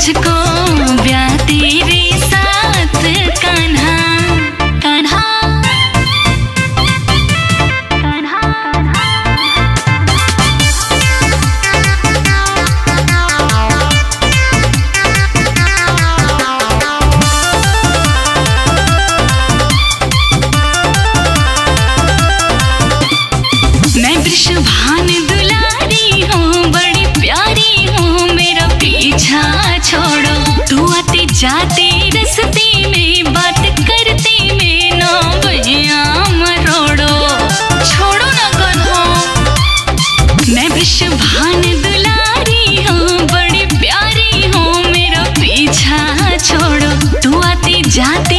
싶고 जाते, रस्ते में, बात करते में ना भैया मरोड़ो। छोड़ो ना करो। मैं विश्वान दुलारी हूँ, बड़ी प्यारी हूँ, मेरा पीछा छोड़ो। तू आती जाती